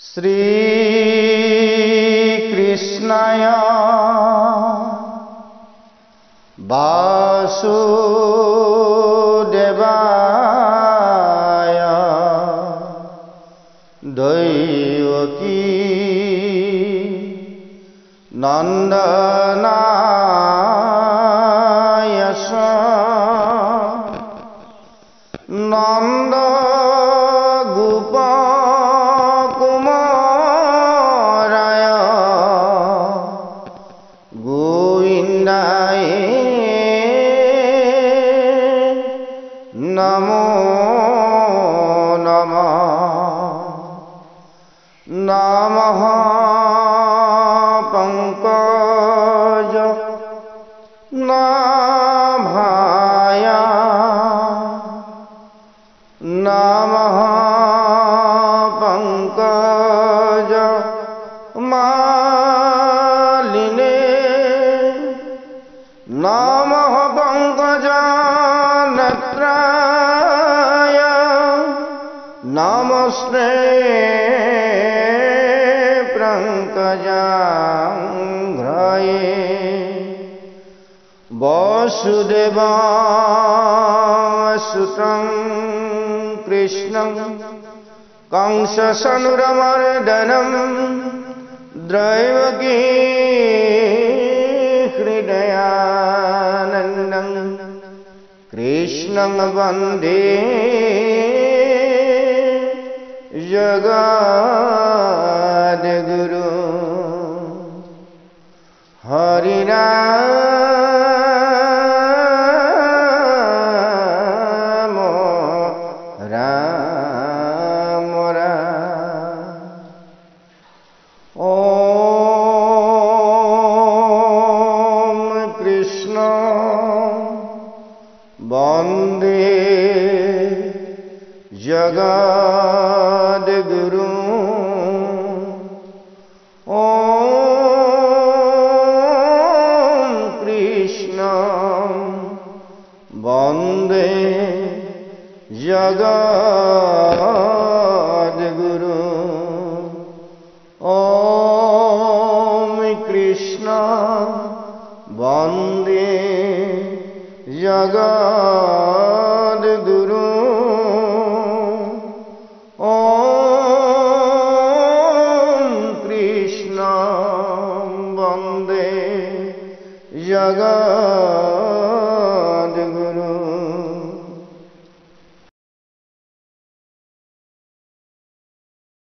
শ্রীকৃষ্ণায় বাসুদেবায় দৈবকী নন্দনায়স নন্দ नमो नमः। नमः पंक नाभाया नमः मालिने। नम उसने प्रङ्कजाङ्घ्रये वासुदेवासुतं कृष्णं कंससनुरमर्दनं द्रैवकी हृदयानन्दं कृष्णं वंदे জগদ্গুরু হরিরাম রাম রাম। ॐ কৃষ্ণ। বন্দে জগদ্গুরু ॐ কৃষ্ণ বন্দে জগদ্গুরু ॐ কৃষ্ণ বন্দে জগৎ वन्दे जगा